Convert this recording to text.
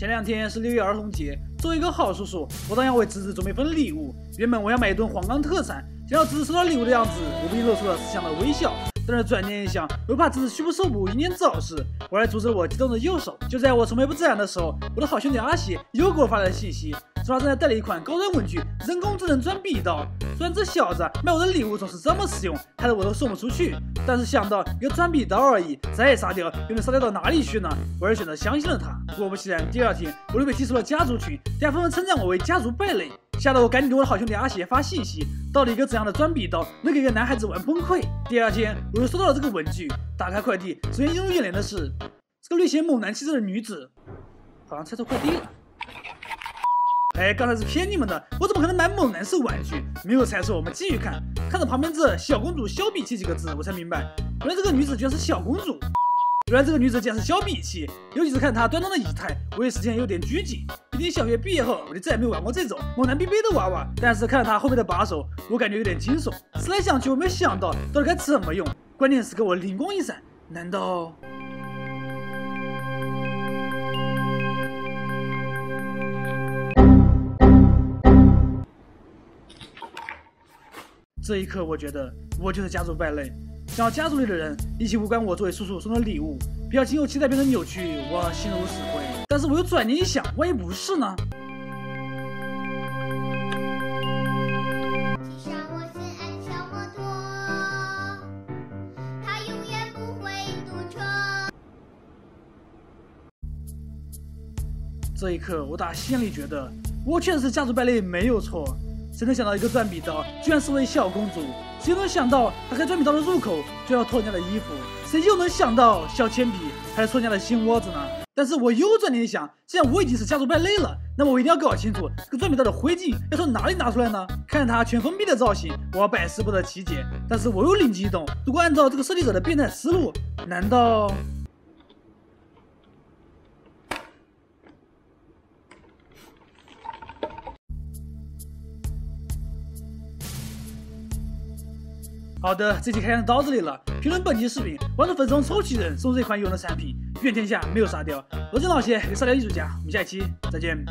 前两天是六一儿童节，作为一个好叔叔，我当然要为侄子准备一份礼物。原本我要买一顿黄冈特产，想要侄子收到礼物的样子，我不禁露出了慈祥的微笑。但是转念一想，又怕侄子虚不受补，英年早逝，我来阻止我激动的右手。就在我愁眉不展的时候，我的好兄弟阿喜又给我发来了信息。说他正在代理一款高端文具——人工智能转笔刀。虽然这小子买我的礼物总是这么实用，害得我都送不出去，但是想到一个转笔刀而已，再沙雕又能沙雕到哪里去呢？我还是选择相信了他。果不其然，第二天我就被踢出了家族群，大家纷纷称赞我为家族败类，吓得我赶紧给我的好兄弟阿邪发信息：到底一个怎样的转笔刀能给一个男孩子玩崩溃？第二天我又收到了这个文具，打开快递，首先映入眼帘的是这个略显猛男气质的女子，好像拆错快递了。哎，刚才是骗你们的，我怎么可能买猛男式玩具？没有猜错，我们继续看，看着旁边这“小公主削笔器”几个字，我才明白，原来这个女子居然是小公主。原来这个女子竟然是削笔器，尤其是看她端庄的仪态，我也时间有点拘谨。毕竟小学毕业后，我就再也没有玩过这种猛男必备的娃娃。但是看到她后面的把手，我感觉有点惊悚。思来想去，我没想到到底该怎么用。关键时刻我灵光一闪，难道？这一刻，我觉得我就是家族败类。想要家族里的人一起无关我作为叔叔送的礼物，表情由期待变成扭曲，我心如死灰。但是我又转念一想，万一不是呢？这一刻，我打心里觉得我确实是家族败类，没有错。谁能想到一个转笔刀居然是位小公主？谁能想到打开转笔刀的入口就要脱人家的衣服？谁又能想到小铅笔还戳人家的心窝子呢？但是我又转念一想，既然我已经是家族败类了，那么我一定要搞清楚这个转笔刀的灰烬要从哪里拿出来呢？看着它全封闭的造型，我百思不得其解。但是我又灵机一动，如果按照这个设计者的变态思路，难道？好的，这期开箱到这里了。评论本期视频，关注粉丝中抽取人送这款有用的产品，愿天下没有沙雕。我是老谢，给沙雕艺术家。我们下期再见。